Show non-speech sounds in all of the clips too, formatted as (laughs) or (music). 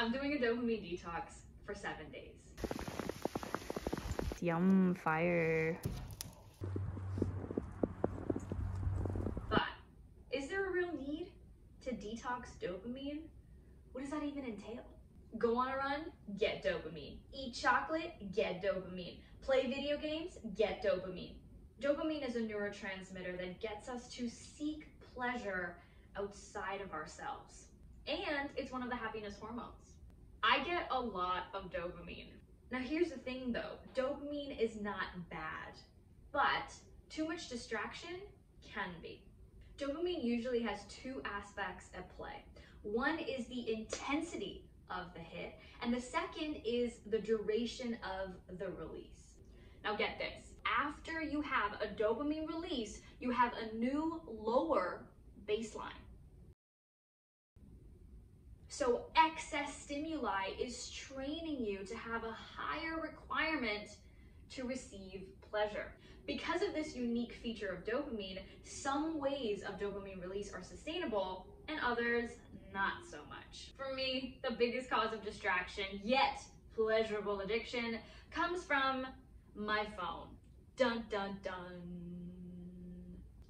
I'm doing a dopamine detox for seven days. Yum, fire. But is there a real need to detox dopamine? What does that even entail? Go on a run, get dopamine. Eat chocolate, get dopamine. Play video games, get dopamine. Dopamine is a neurotransmitter that gets us to seek pleasure outside of ourselves. And it's one of the happiness hormones. I get a lot of dopamine. Now, here's the thing though dopamine is not bad, but too much distraction can be. Dopamine usually has two aspects at play. One is the intensity of the hit, and the second is the duration of the release. Now, get this after you have a dopamine release, you have a new lower baseline. So, excess stimuli is training you to have a higher requirement to receive pleasure. Because of this unique feature of dopamine, some ways of dopamine release are sustainable and others not so much. For me, the biggest cause of distraction, yet pleasurable addiction, comes from my phone. Dun dun dun.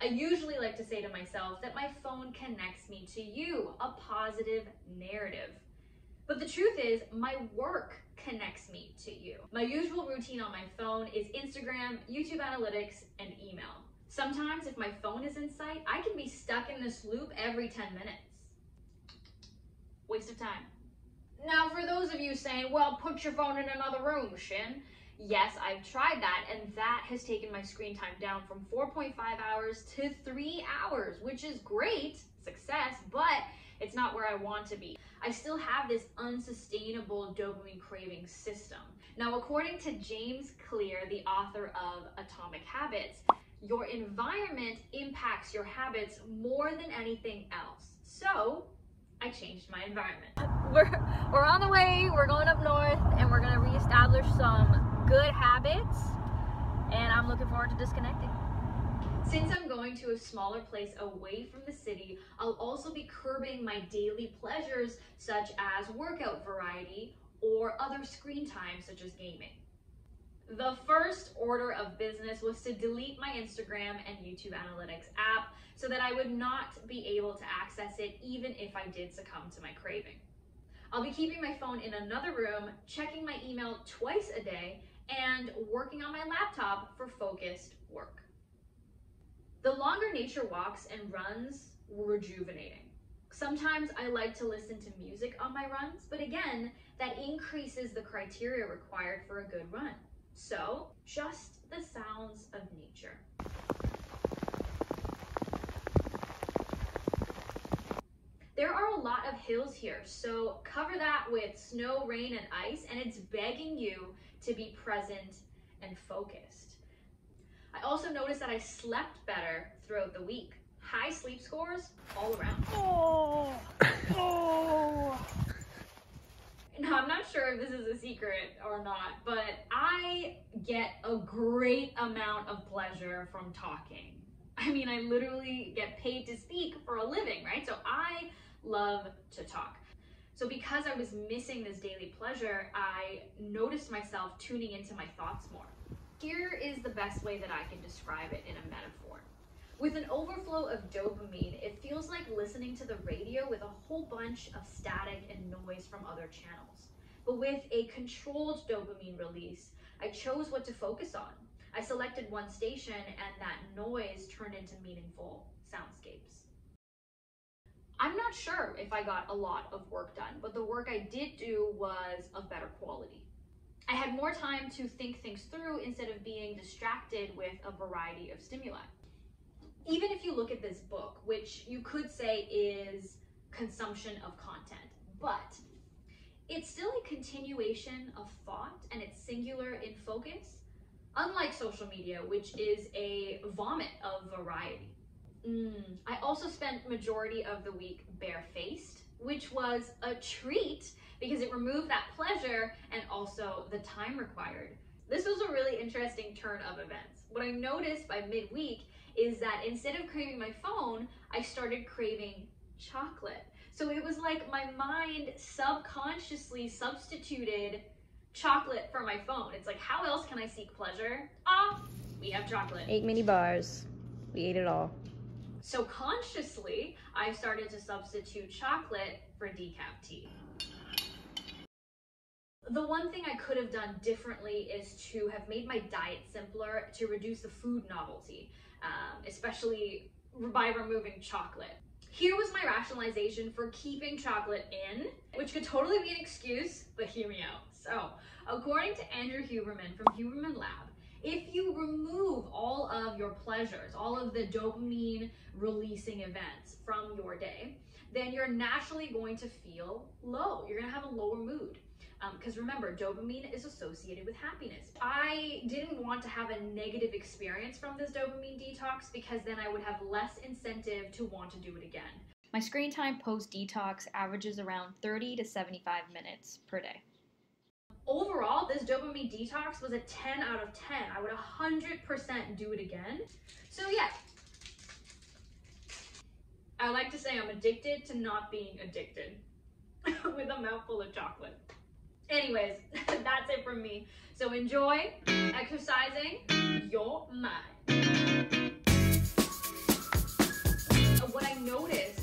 I usually like to say to myself that my phone connects me to you, a positive narrative. But the truth is, my work connects me to you. My usual routine on my phone is Instagram, YouTube analytics, and email. Sometimes, if my phone is in sight, I can be stuck in this loop every 10 minutes. Waste of time. Now, for those of you saying, well, put your phone in another room, Shin. Yes, I've tried that, and that has taken my screen time down from 4.5 hours to three hours, which is great success, but it's not where I want to be. I still have this unsustainable dopamine craving system. Now, according to James Clear, the author of Atomic Habits, your environment impacts your habits more than anything else. So, I changed my environment. We're, we're on the way, we're going up north, and we're gonna reestablish some good habits, and I'm looking forward to disconnecting. Since I'm going to a smaller place away from the city, I'll also be curbing my daily pleasures such as workout variety or other screen time such as gaming. The first order of business was to delete my Instagram and YouTube Analytics app so that I would not be able to access it even if I did succumb to my craving. I'll be keeping my phone in another room, checking my email twice a day, and working on my laptop for focused work. The longer nature walks and runs were rejuvenating. Sometimes I like to listen to music on my runs, but again, that increases the criteria required for a good run. So, just the sounds of nature. There are a lot of hills here, so cover that with snow, rain, and ice, and it's begging you to be present and focused. I also noticed that I slept better throughout the week. High sleep scores all around. Oh, oh. (laughs) Now, I'm not sure if this is a secret or not, but I get a great amount of pleasure from talking. I mean, I literally get paid to speak for a living, right? So I love to talk. So because I was missing this daily pleasure, I noticed myself tuning into my thoughts more. Here is the best way that I can describe it in a metaphor. With an overflow of dopamine, it feels like listening to the radio with a whole bunch of static and noise from other channels. But with a controlled dopamine release, I chose what to focus on. I selected one station and that noise turned into meaningful soundscapes. I'm not sure if I got a lot of work done, but the work I did do was of better quality. I had more time to think things through instead of being distracted with a variety of stimuli even if you look at this book, which you could say is consumption of content, but it's still a continuation of thought and it's singular in focus, unlike social media, which is a vomit of variety. Mm. I also spent majority of the week barefaced, which was a treat because it removed that pleasure and also the time required. This was a really interesting turn of events. What I noticed by midweek is that instead of craving my phone, I started craving chocolate. So it was like my mind subconsciously substituted chocolate for my phone. It's like, how else can I seek pleasure? Ah, we have chocolate. Eight mini bars. We ate it all. So consciously, I started to substitute chocolate for decaf tea. The one thing I could have done differently is to have made my diet simpler to reduce the food novelty, um, especially by removing chocolate. Here was my rationalization for keeping chocolate in, which could totally be an excuse, but hear me out. So, according to Andrew Huberman from Huberman Lab, if you remove all of your pleasures, all of the dopamine releasing events from your day, then you're naturally going to feel low. You're gonna have a lower mood. Because um, remember, dopamine is associated with happiness. I didn't want to have a negative experience from this dopamine detox because then I would have less incentive to want to do it again. My screen time post detox averages around 30 to 75 minutes per day. Overall, this dopamine detox was a 10 out of 10. I would 100% do it again. So yeah, I like to say I'm addicted to not being addicted (laughs) with a mouthful of chocolate. Anyways, (laughs) that's it from me. So enjoy exercising your mind. What I noticed